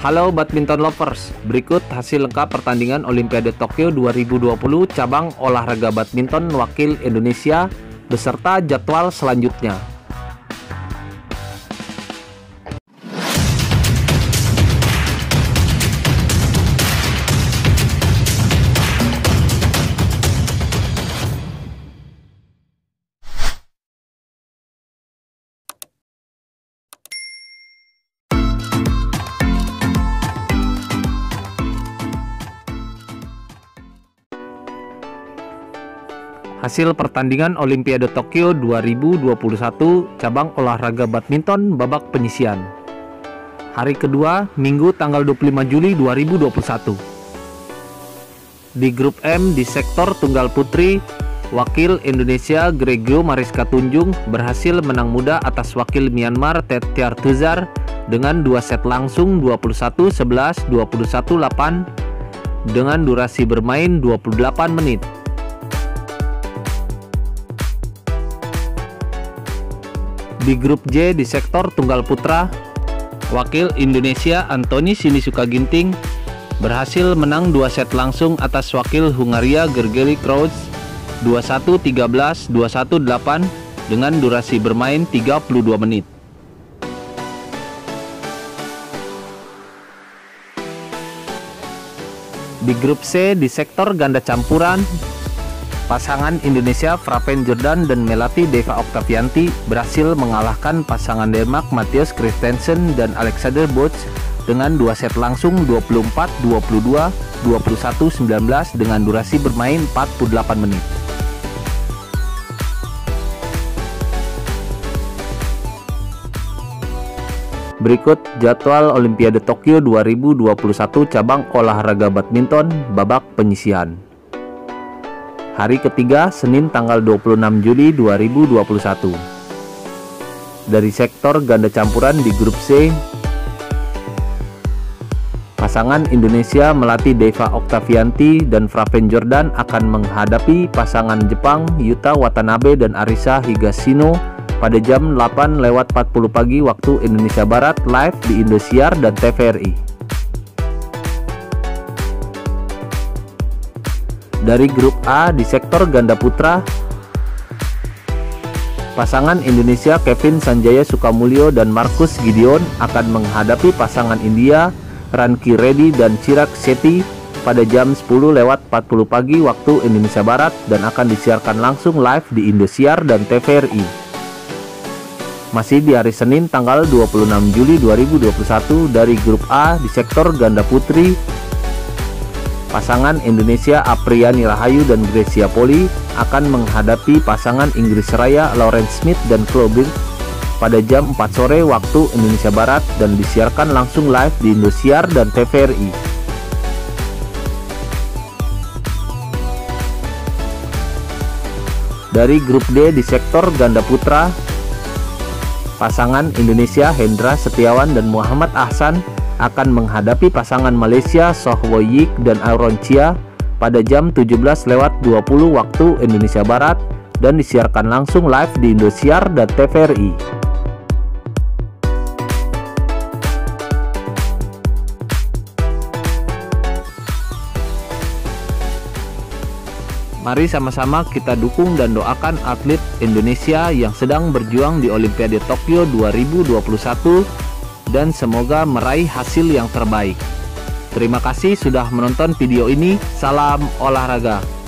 Halo badminton lovers, berikut hasil lengkap pertandingan Olimpiade Tokyo 2020 cabang olahraga badminton wakil Indonesia beserta jadwal selanjutnya. Hasil pertandingan Olimpiade Tokyo 2021 cabang olahraga badminton babak penyisian. Hari kedua, Minggu tanggal 25 Juli 2021. Di grup M di sektor tunggal putri, wakil Indonesia Gregio Mariska Tunjung berhasil menang mudah atas wakil Myanmar Tetiar Tuzar dengan dua set langsung 21-11, 21-8 dengan durasi bermain 28 menit. Di grup J di sektor tunggal putra, wakil Indonesia Antoni Sinisuka Ginting berhasil menang dua set langsung atas wakil Hungaria Gergely Kraus 21-13, 21-8 dengan durasi bermain 32 menit. Di grup C di sektor ganda campuran, Pasangan Indonesia Frapen Jordan dan Melati Deva Oktavianti berhasil mengalahkan pasangan Denmark Matthias Christensen dan Alexander Boch dengan dua set langsung 24-22, 21-19 dengan durasi bermain 48 menit. Berikut jadwal Olimpiade Tokyo 2021 cabang olahraga badminton babak penyisihan hari ketiga Senin tanggal 26 Juli 2021. Dari sektor ganda campuran di grup C, pasangan Indonesia melatih Deva Oktavianti dan Fraven Jordan akan menghadapi pasangan Jepang Yuta Watanabe dan Arisa Higashino pada jam 8 lewat 40 pagi waktu Indonesia Barat live di Indosiar dan TVRI. Dari grup A di sektor ganda putra Pasangan Indonesia Kevin Sanjaya Sukamulyo dan Markus Gideon akan menghadapi pasangan India Ranki Reddy dan Chirag Shetty pada jam 10 lewat 40 pagi waktu Indonesia Barat dan akan disiarkan langsung live di Indosiar dan TVRI. Masih di hari Senin tanggal 26 Juli 2021 dari grup A di sektor ganda putri Pasangan Indonesia Apriani Rahayu dan Gracia Poli akan menghadapi pasangan Inggris Raya Lawrence Smith dan Chloe pada jam 4 sore waktu Indonesia Barat dan disiarkan langsung live di Indosiar dan TVRI. Dari grup D di sektor ganda putra, pasangan Indonesia Hendra Setiawan dan Muhammad Ahsan akan menghadapi pasangan Malaysia Soh Woyik dan Aaron Chia pada jam 17 lewat 20 waktu Indonesia Barat dan disiarkan langsung live di Indosiar dan TVRI. Mari sama-sama kita dukung dan doakan atlet Indonesia yang sedang berjuang di Olimpiade Tokyo 2021 dan semoga meraih hasil yang terbaik. Terima kasih sudah menonton video ini. Salam olahraga.